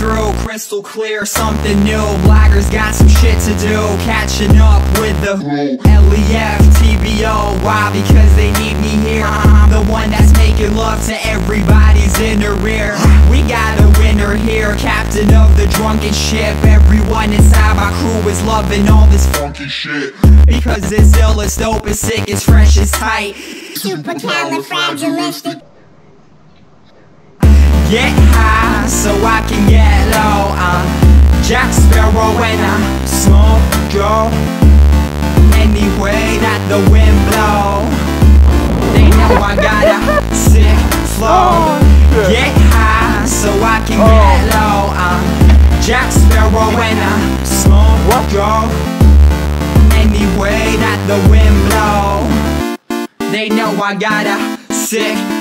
through, crystal clear, something new. Blaggers got some shit to do, catching up with the LEF, TBO. Why? Because they need me here. I'm the one that's making love to everybody's in the rear. We here, captain of the drunken ship. Everyone inside my crew is loving all this funky shit. Because it's ill, it's dope, it's sick, it's fresh, it's tight. Supercalifragilistic. Get high so I can get low. I'm Jack Sparrow and I smoke go any way that the wind blow. They know I got a sick flow. Go any way that the wind blow. They know I got a sick